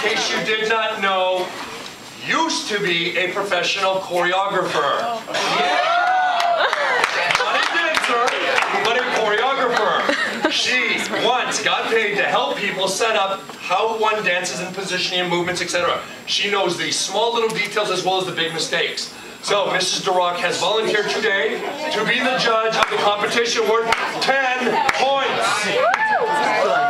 case you did not know, used to be a professional choreographer. Yeah! Not a dancer, but a choreographer. She once got paid to help people set up how one dances and positioning and movements, etc. She knows the small little details as well as the big mistakes. So Mrs. DeRock has volunteered today to be the judge of the competition worth 10 points.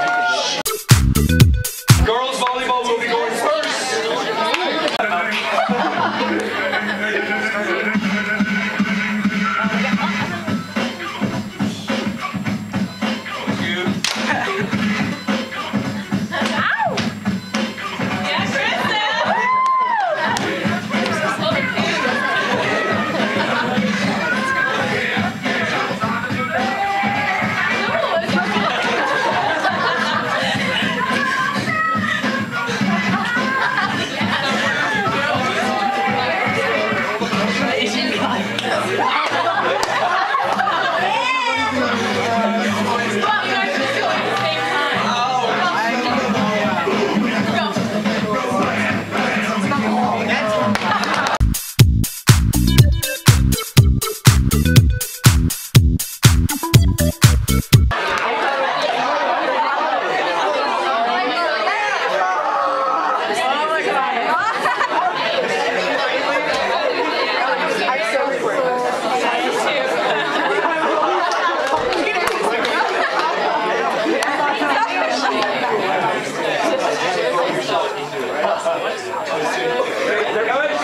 Everybody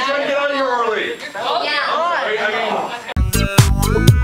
try to get out of here early. Here